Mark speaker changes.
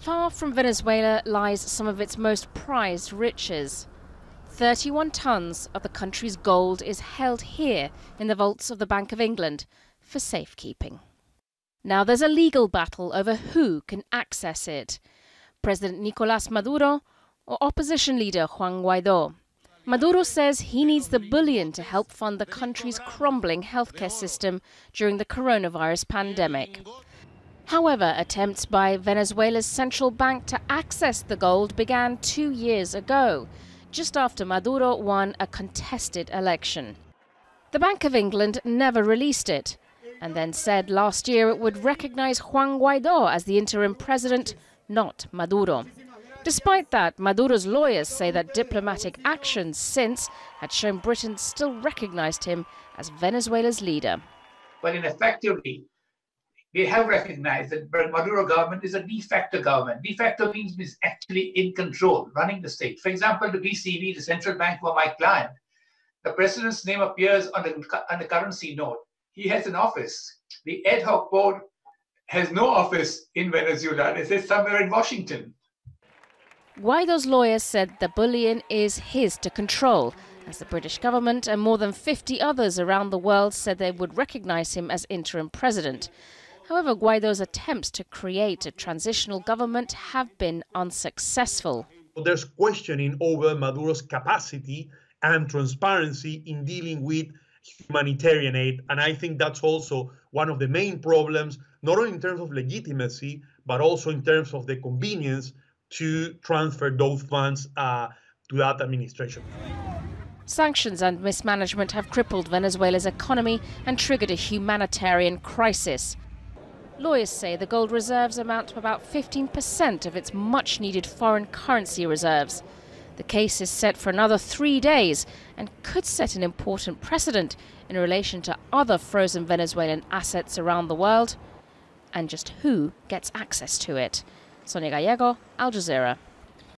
Speaker 1: Far from Venezuela lies some of its most prized riches. 31 tons of the country's gold is held here in the vaults of the Bank of England for safekeeping. Now there's a legal battle over who can access it President Nicolas Maduro or opposition leader Juan Guaido. Maduro says he needs the bullion to help fund the country's crumbling healthcare system during the coronavirus pandemic. However, attempts by Venezuela's central bank to access the gold began two years ago, just after Maduro won a contested election. The Bank of England never released it, and then said last year it would recognize Juan Guaido as the interim president, not Maduro. Despite that, Maduro's lawyers say that diplomatic actions since had shown Britain still recognized him as Venezuela's leader.
Speaker 2: But ineffectively, they have recognized that Maduro government is a de facto government. De facto means is actually in control, running the state. For example, the BCB, the central bank for my client, the president's name appears on the, on the currency note. He has an office. The ad hoc board has no office in Venezuela. Is somewhere in Washington.
Speaker 1: Guaido's lawyers said the bullion is his to control, as the British government and more than 50 others around the world said they would recognize him as interim president. However, Guaido's attempts to create a transitional government have been unsuccessful.
Speaker 3: There's questioning over Maduro's capacity and transparency in dealing with humanitarian aid. And I think that's also one of the main problems, not only in terms of legitimacy, but also in terms of the convenience to transfer those funds uh, to that administration.
Speaker 1: Sanctions and mismanagement have crippled Venezuela's economy and triggered a humanitarian crisis. Lawyers say the gold reserves amount to about 15% of its much needed foreign currency reserves. The case is set for another three days and could set an important precedent in relation to other frozen Venezuelan assets around the world and just who gets access to it. Sonia Gallego, Al Jazeera.